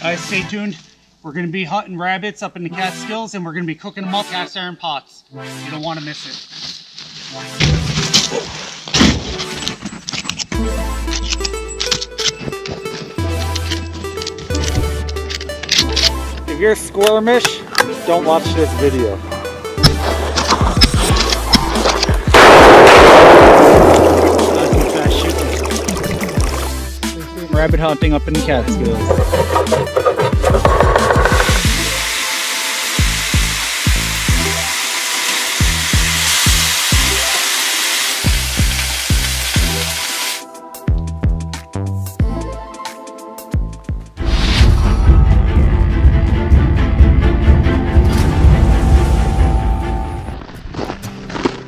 Guys, stay tuned. We're gonna be hunting rabbits up in the Catskills and we're gonna be cooking them up cast iron pots. You don't wanna miss it. If you're squirmish, don't watch this video. Rabbit hunting up in the Catskills.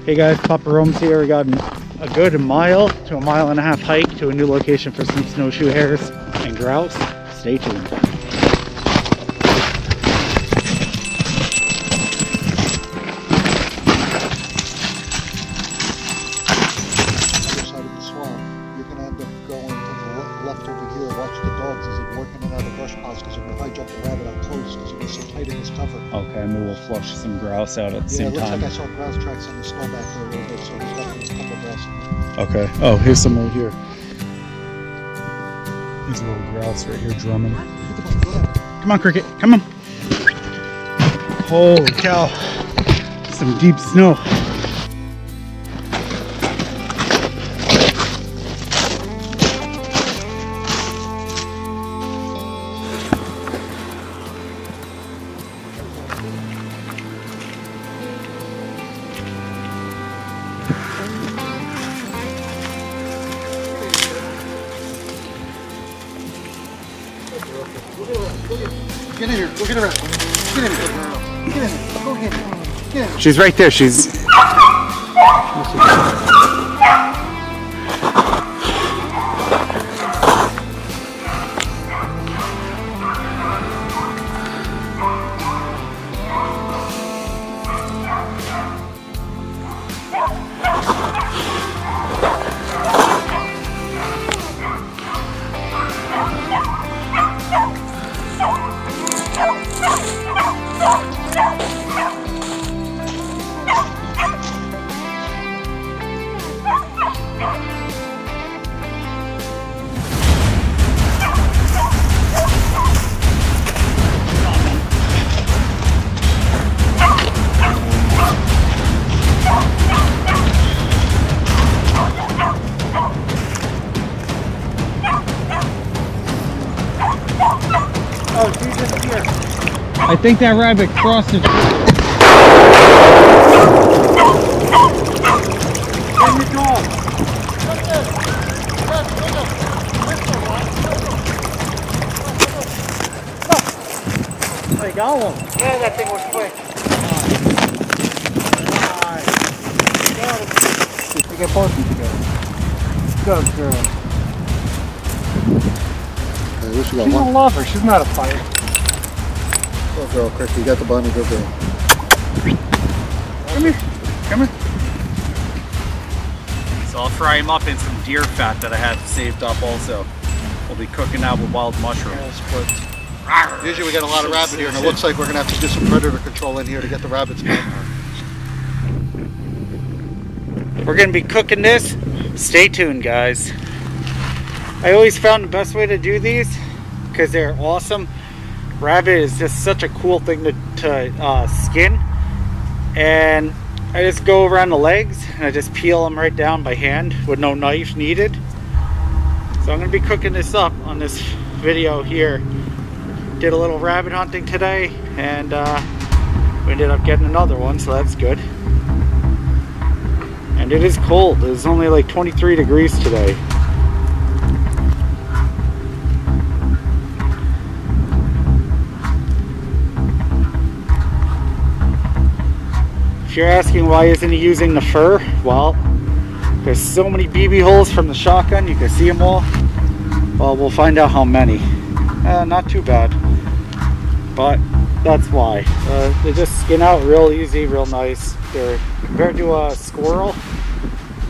Hey guys, Papa Rome's here. We got an- a good mile to a mile and a half hike to a new location for some snowshoe hares and grouse. Stay tuned. side of the swamp, you're gonna end up going left over here, watch the dogs as they work in and out of brush piles, because if I jump the rabbit close, because you're so tight in cover. Okay, maybe we'll flush some grouse out at the Yeah, it same looks time. like I saw grouse tracks in the snow back there a little bit, so there's definitely a couple of grouse in there. Okay. Oh, here's some right here. There's a little grouse right here drumming. Come on, cricket. Come on. Holy cow. Some deep snow. Get in here, go get her out. Get in here. Get in here, go get her. Get in here. She's right there. She's. Think that rabbit crossed it. Bring the dog. I got one. Yeah, that thing was quick. We get portions together. Good girl. Hey, what you got? She's a One lover. She's not a fighter. Good girl, Crick. You got the bunny, good girl. Come here. Come here. So I'll fry him up in some deer fat that I have saved up also. We'll be cooking that with wild mushrooms. But Usually we get a lot of rabbit here, and it looks like we're gonna have to do some predator control in here to get the rabbits back. We're gonna be cooking this. Stay tuned, guys. I always found the best way to do these because they're awesome. Rabbit is just such a cool thing to, to uh, skin, and I just go around the legs and I just peel them right down by hand with no knife needed. So I'm gonna be cooking this up on this video here. Did a little rabbit hunting today, and uh, we ended up getting another one, so that's good. And it is cold. It's only like 23 degrees today. If you're asking why isn't he using the fur, well, there's so many BB holes from the shotgun, you can see them all. Well, we'll find out how many. Uh, not too bad, but that's why. Uh, they just skin out real easy, real nice. They're compared to a squirrel.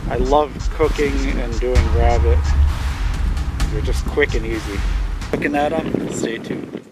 I love cooking and doing rabbit. They're just quick and easy. Looking at them, stay tuned.